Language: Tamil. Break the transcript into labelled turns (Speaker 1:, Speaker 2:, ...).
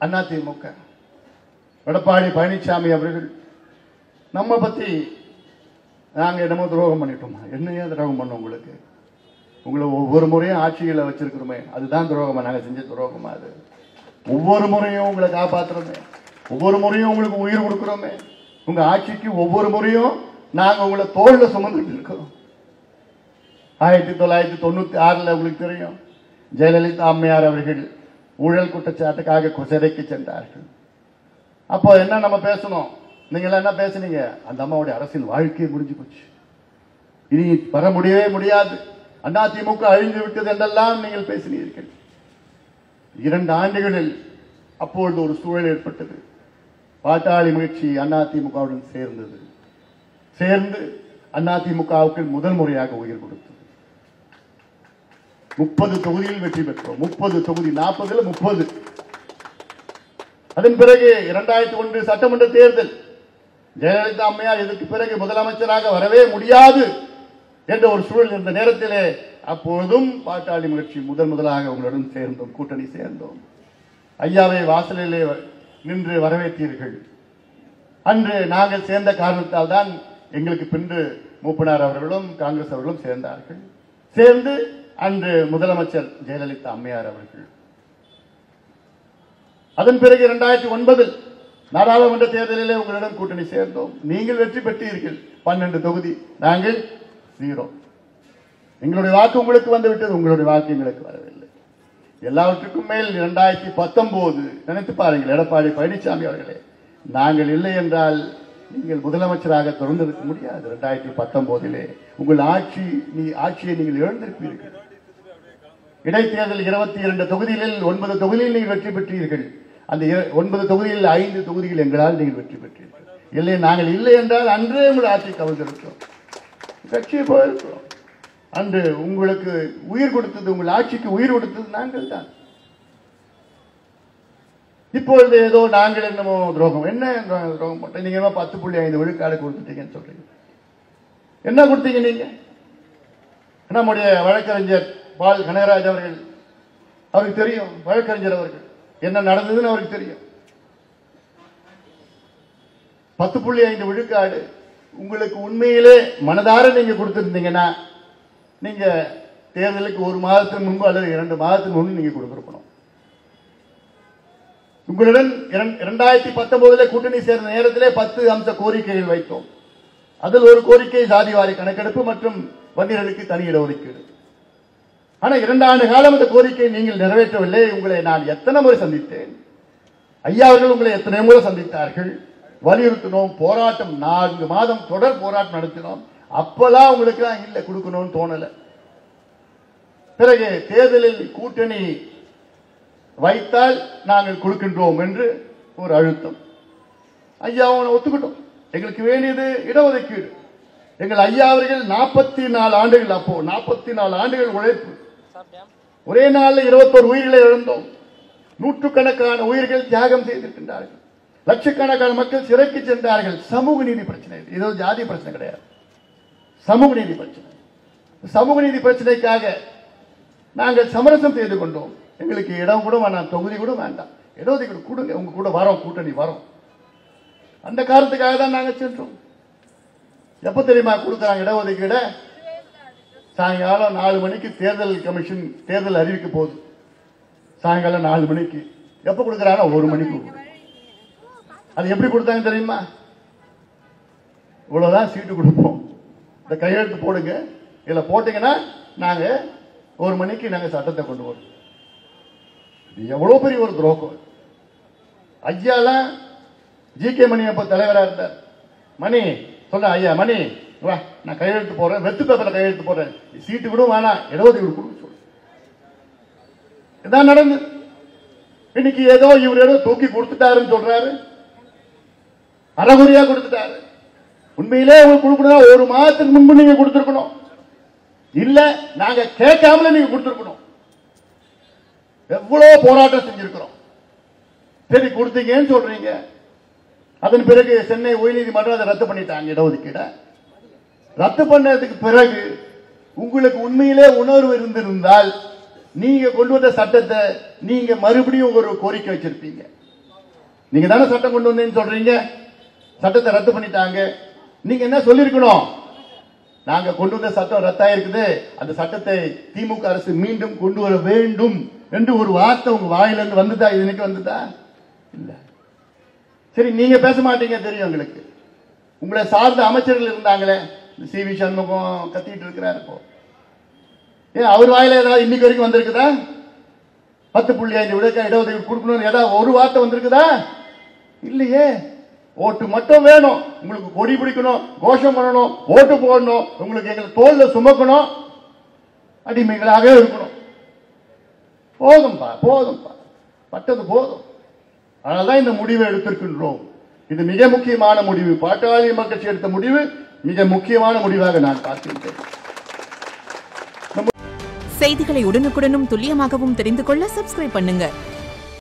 Speaker 1: அதிமுக எடப்பாடி பழனிசாமி அவர்கள் நம்ம பத்தி நாங்க என்னமோ துரோகம் பண்ணிட்டோமா? என்னையே துரோகம் பண்ணோம் உங்களுக்கு? உங்களை ஒவ்வொரு முறையும் ஆட்சியில் வச்சிருக்கிறோமே அதுதான் துரோகமா? நாங்க செஞ்ச துரோகமா அது? ஒவ்வொரு முறையும் உங்களை காப்பாத்துறோமே ஒவ்வொரு முறையும் உங்களுக்கு உயிர் கொடுக்குறோமே உங்க ஆட்சிக்கு ஒவ்வொரு முறையும் நாங்க உங்களை தோல்ல சுமந்துட்டு இருக்கோம். ஆயிரத்தி தொள்ளாயிரத்தி தொண்ணூத்தி ஆறுல உங்களுக்கு தெரியும் ஜெயலலிதா அம்மையார் அவர்கள் ஊழல் குற்றச்சாட்டுக்காக சிறைக்கு சென்றார்கள். அப்போ என்ன நம்ம பேசணும்? நீங்க எல்லாம் என்ன பேசுனீங்க? அந்த அம்மாவுடைய அரசியல் வாழ்க்கையை முடிஞ்சு போச்சு. இனி வர முடியவே முடியாது. அதிமுக அழிந்து விட்டது என்றெல்லாம் நீங்கள் பேசினீர்கள். இரண்டு ஆண்டுகளில் அப்பொழுது ஒரு சூழல் ஏற்பட்டது. பாட்டாளி முயற்சி அதிமுகவுடன் சேர்ந்தது. சேர்ந்து அதிமுகவுக்கு முதல் முறையாக உயிர் கொடுத்தது. முப்பது தொகுதியில் வெற்றி பெற்றோம். முப்பது தொகுதி நாற்பதுல முப்பது. அதன் பிறகு இரண்டாயிரத்தி ஒன்று சட்டமன்ற தேர்தல். ஜெயலலிதா அம்மையார் இதற்கு பிறகு முதலமைச்சராக வரவே முடியாது என்ற ஒரு சூழல் இருந்த நேரத்திலே அப்பொழுதும் பாட்டாளி முயற்சி முதன் முதலாக உங்களுடன் சேர்ந்தோம் கூட்டணி சேர்ந்தோம். ஐயாவை வாசலிலே நின்று வரவேற்றீர்கள். அன்று நாங்கள் சேர்ந்த காரணத்தால் தான் எங்களுக்கு பின்பு மூப்பனார் அவர்களும் காங்கிரஸ் அவர்களும் சேர்ந்தார்கள். சேர்ந்து அன்று முதலமைச்சர் ஜெயலலிதா அம்மையார் அவர்கள். அதன் பிறகு இரண்டாயிரத்தி ஒன்பதில் நாடாளுமன்ற தேர்தலிலே உங்களிடம் கூட்டணி சேர்ந்தோம். நீங்கள் வெற்றி பெற்றீர்கள். பன்னெண்டு தொகுதி. நாங்கள் ஜீரோ எங்களுடைய வாக்கு உங்களுக்கு வந்துவிட்டது. உங்களுடைய வாக்கு எங்களுக்கு வரவில்லை. எல்லாவற்றுக்கும் மேல் இரண்டாயிரத்தி பத்தொன்பது நினைத்து பாருங்கள் எடப்பாடி பழனிசாமி அவர்களே நாங்கள் இல்லை என்றால் நீங்கள் முதலமைச்சராக தொடர்ந்திருக்க முடியாது. இரண்டாயிரத்தி பத்தொன்பதிலே உங்கள் ஆட்சி நீ ஆட்சியை நீங்கள் எழுந்திருப்பீர்கள் இடைத்தேர்தல் இருபத்தி இரண்டு தொகுதிகளில் ஒன்பது தொகுதியில் நீங்கள் வெற்றி பெற்றீர்கள். அந்த ஒன்பது தொகுதியில் ஐந்து தொகுதிகள் எங்களால் நீங்கள் வெற்றி பெற்றீர்கள். இல்லை நாங்கள் இல்லை என்றால் அன்றே உங்கள் ஆட்சி கவிழ்ந்திருக்கிறோம் கட்சியை போயிருக்கிறோம் அன்று உங்களுக்கு உயிர் கொடுத்தது உங்கள் ஆட்சிக்கு உயிர் கொடுத்தது நாங்கள் தான். இப்பொழுது ஏதோ நாங்கள் என்னமோ துரோகம். என்ன துரோகம்? பண்ண நீங்க என்ன பத்து புள்ளி ஐந்து விழுக்காடு கொடுத்துட்டீங்கன்னு சொல்றீங்க. என்ன கொடுத்தீங்க நீங்க? நம்முடைய வழக்கறிஞர் பால் கனகராஜ் அவர்கள். அவருக்கு தெரியும் வழக்கறிஞர் அவர்கள். என்ன நடந்ததுன்னு அவருக்கு தெரியும். பத்து புள்ளி ஐந்து விழுக்காடு உங்களுக்கு உண்மையிலே மனதார நீங்க கொடுத்திருந்தீங்கன்னா நீங்க தேர்தலுக்கு ஒரு மாதத்துக்கு முன்பு அல்லது இரண்டு மாதத்துக்கு முன்பு நீங்க கொடுத்திருக்கணும். உங்களுடன் இரண்டாயிரத்தி பத்தொன்பதுல கூட்டணி சேர்ந்த நேரத்திலே பத்து அம்ச கோரிக்கைகள் வைத்தோம். அதில் ஒரு கோரிக்கை சாதிவாரி கணக்கெடுப்பு மற்றும் வன்னியர்களுக்கு தனி இடஒதுக்கீடு. ஆனா இரண்டு ஆண்டு காலம் அந்த கோரிக்கையை நீங்கள் நிறைவேற்றவில்லை. உங்களை நான் எத்தனை முறை சந்தித்தேன். ஐயா அவர்கள் உங்களை எத்தனை முறை சந்தித்தார்கள். வலியுறுத்தினோம் போராட்டம் நான்கு மாதம் தொடர் போராட்டம் நடத்தினோம். அப்பெல்லாம் உங்களுக்கு இல்லை கொடுக்கணும்னு தோணல. பிறகு தேர்தலில் கூட்டணி வைத்தால் நாங்கள் கொடுக்கின்றோம் என்று ஒரு அழுத்தம். ஐயா அவனை ஒத்துக்கிட்டோம். எங்களுக்கு வேண்டியது இடஒதுக்கீடு. எங்கள் ஐயா அவர்கள் நாற்பத்தி நாலு ஆண்டுகள் அப்போ நாற்பத்தி நாலு ஆண்டுகள் உழைப்பு. ஒரே நாளில் இருபத்தோரு உயிர்களை இழந்தோம். நூற்றுக்கணக்கான உயிர்கள் தியாகம் செய்திருக்கின்றார்கள். லட்சக்கணக்கான மக்கள் சிறைக்கு சென்றார்கள். சமூக நீதி பிரச்சனை. இது. ஜாதி பிரச்சனை கிடையாது. சமூக நீதி பிரச்சனை. சமூக நீதி பிரச்சனைக்காக நாங்கள் சமரசம் செய்து கொண்டோம். எங்களுக்கு இடம் கூட வேணாம் தொகுதி கூட வேண்டாம். இடஒதுக்கீடு கொடுங்க. உங்க கூட வரோம் கூட்டணி வரோம். அந்த காரணத்துக்காக தான் நாங்கள் சென்றோம். எப்ப தெரியுமா கொடுக்குறாங்க இடஒதுக்கீடை? சாயங்காலம் நாலு மணிக்கு தேர்தல் கமிஷன் தேர்தல் அறிவிக்க போகுது. சாயங்காலம் நாலு மணிக்கு. எப்ப கொடுக்குறாங்க? ஒரு மணிக்கு அது எப்படி கொடுத்தாங்க தெரியுமா? இவ்வளவுதான் சீட்டு கொடுப்போம். இந்த கையெழுத்து போடுங்க. இதுல போட்டீங்கன்னா நாங்க ஒரு மணிக்கு நாங்க சட்டத்தை கொண்டு வரோம் இது எவ்வளவு பெரிய ஒரு துரோகம். ஐயாலாம் ஜி கே மணி அப்ப தலைவரா இருந்தார். மணி சொன்ன ஐயா மணி. வா நான் கையெழுத்து போறேன் வெத்து பேப்பர்ல கையெழுத்து போறேன் சீட்டு கூட வேணாம் இவர் கொடுக்க சொல்லு. இதான் நடந்து. இன்னைக்கு ஏதோ இவர் ஏதோ தூக்கி கொடுத்துட்டாருன்னு சொல்றாரு. அறகுறையா கொடுத்துட்டாரு. உண்மையிலே உங்களுக்கு கொடுக்கணும் ஒரு மாதத்துக்கு முன்பு நீங்க கொடுத்துருக்கணும். இல்ல நாங்க கேட்காமல நீங்க கொடுத்துருக்கணும். எவ்வளவு போராட்டம் செஞ்சிருக்கிறோம். சரி கொடுத்தீங்கன்னு சொல்றீங்க. அதன் பிறகு சென்னை உயர்நீதிமன்றம் அதை ரத்து பண்ணிட்டாங்க இடஒதுக்கீடை. ரத்து பண்ணதுக்கு பிறகு உங்களுக்கு உண்மையிலே உணர்வு இருந்திருந்தால் நீங்க கொண்டு வந்த சட்டத்தை நீங்க மறுபடியும் ஒரு கோரிக்கை வச்சிருப்பீங்க. நீங்க தானே சட்டம் கொண்டு வந்தேன்னு சொல்றீங்க? சட்டத்தை ரத்து பண்ணிட்டாங்க. நீங்க என்ன சொல்லிருக்கணும் நாங்க கொண்டு வந்த சட்டம் ரத்தாயிருக்குது. அந்த சட்டத்தை திமுக அரசு மீண்டும் கொண்டு வர வேண்டும் என்று ஒரு வார்த்தை உங்க வாயிலிருந்து வந்துதா? இது இன்னைக்கு வந்துதா? இல்ல. சரி நீங்க பேச மாட்டீங்க தெரியும் எங்களுக்கு. உங்களை சார்ந்த அமைச்சர்கள் இருந்தாங்களே சி வி சண்முகம் கத்திட்டு இருக்கிறார் இப்போ. ஏன் அவர் வாயில ஏதாவது இன்னைக்கு வரைக்கும் வந்திருக்குதா? பத்து புள்ளி ஐந்து விடக்க இடஒதுக்கீடு கொடுக்கணும்னு ஏதாவது ஒரு வார்த்தை வந்திருக்குதா? இல்லையே. ஓட்டு மட்டும் வேணும். உங்களுக்கு கொடி பிடிக்கணும் கோஷம் பண்ணணும் ஓட்டு போடணும் உங்களுக்கு எங்களை தோல்ல சுமக்கணும். அடிமைகளாக இருக்கணும். போதும்பா போதும்பா. பட்டது போதும். அதனால்தான் இந்த முடிவை எடுத்திருக்கின்றோம். இது மிக முக்கியமான முடிவு. பாட்டாளி மக்கள் எடுத்த முடிவு. மிக முக்கியமான முடிவாக நான் பார்க்கின்றேன்.
Speaker 2: செய்திகளை உடனுக்குடனும் துல்லியமாகவும் தெரிந்து கொள்ள சப்ஸ்கிரைப் பண்ணுங்க.